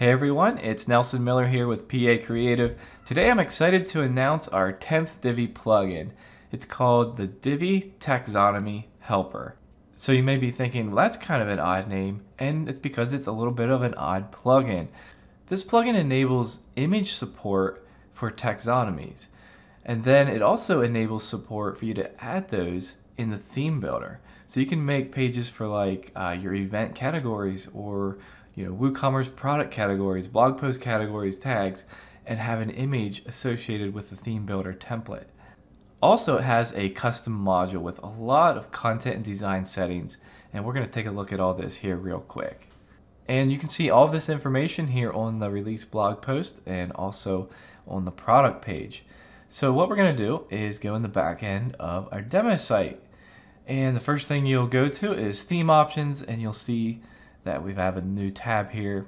Hey everyone, it's Nelson Miller here with Pee-Aye Creative. Today I'm excited to announce our 10th Divi plugin. It's called the Divi Taxonomy Helper. So you may be thinking, well, that's kind of an odd name, and it's because it's a little bit of an odd plugin. This plugin enables image support for taxonomies, and then it also enables support for you to add those in the theme builder. So you can make pages for like uh, your event categories or you know WooCommerce product categories, blog post categories, tags, and have an image associated with the theme builder template. Also, it has a custom module with a lot of content and design settings, and we're going to take a look at all this here real quick. And you can see all this information here on the release blog post and also on the product page. So what we're going to do is go in the back end of our demo site. And the first thing you'll go to is theme options and you'll see that we have a new tab here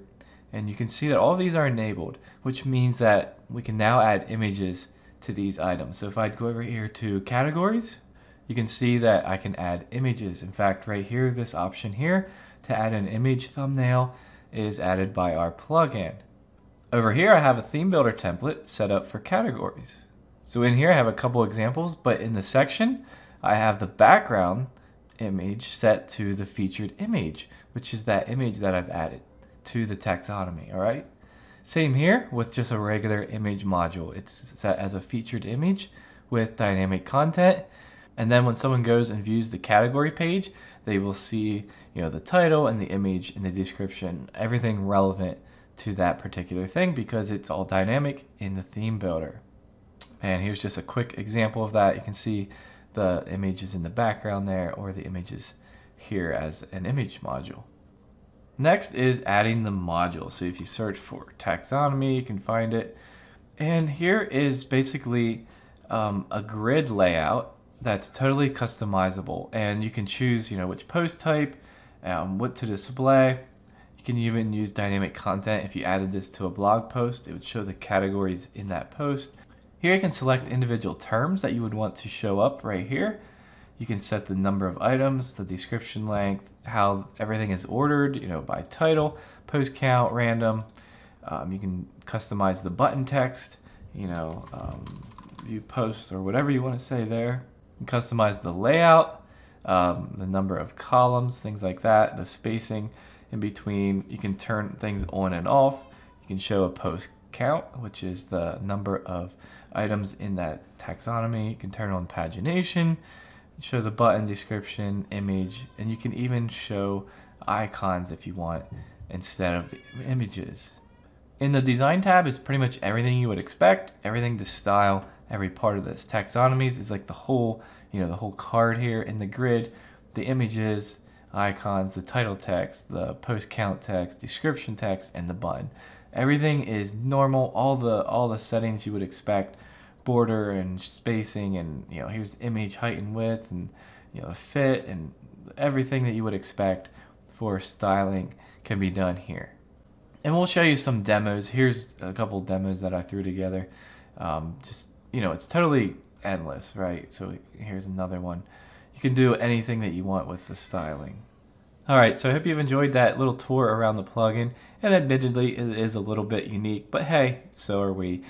and you can see that all these are enabled which means that we can now add images to these items. So if I go over here to categories you can see that I can add images. In fact right here this option here to add an image thumbnail is added by our plugin. Over here I have a theme builder template set up for categories. So in here I have a couple examples but in the section I have the background image set to the featured image, which is that image that I've added to the taxonomy, all right? Same here with just a regular image module. It's set as a featured image with dynamic content. And then when someone goes and views the category page, they will see you know, the title and the image and the description, everything relevant to that particular thing because it's all dynamic in the theme builder. And here's just a quick example of that. You can see the image is in the background there or the image is here as an image module. Next is adding the module. So if you search for taxonomy, you can find it. And here is basically um, a grid layout that's totally customizable. And you can choose, you know, which post type, um, what to display. You can even use dynamic content. If you added this to a blog post, it would show the categories in that post. Here you can select individual terms that you would want to show up right here. You can set the number of items, the description length, how everything is ordered, you know, by title, post count, random. Um, you can customize the button text, you know, um, view posts or whatever you want to say there. Customize the layout, um, the number of columns, things like that, the spacing in between. You can turn things on and off. You can show a post count, which is the number of items in that taxonomy. You can turn on pagination, show the button description, image, and you can even show icons if you want instead of the images. In the design tab is pretty much everything you would expect, everything to style every part of this. Taxonomies is like the whole, you know, the whole card here in the grid, the images, icons, the title text, the post count text, description text, and the button. Everything is normal, all the all the settings you would expect, border and spacing and you know, here's image height and width and you know, fit and everything that you would expect for styling can be done here. And we'll show you some demos. Here's a couple demos that I threw together. Um, just, you know, it's totally endless, right? So here's another one. You can do anything that you want with the styling. Alright, so I hope you've enjoyed that little tour around the plugin, and admittedly it is a little bit unique, but hey, so are we.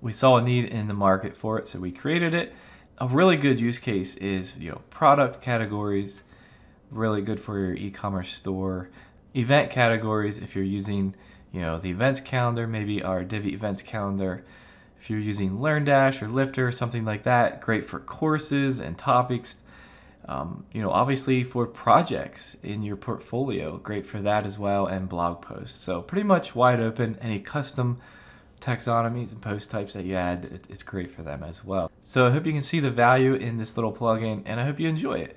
We saw a need in the market for it, so we created it. A really good use case is, you know, product categories, really good for your e-commerce store. Event categories, if you're using, you know, the events calendar, maybe our Divi events calendar. If you're using LearnDash or Lifter, or something like that, great for courses and topics um, you know, obviously for projects in your portfolio, great for that as well, and blog posts. So pretty much wide open. Any custom taxonomies and post types that you add, it's great for them as well. So I hope you can see the value in this little plugin, and I hope you enjoy it.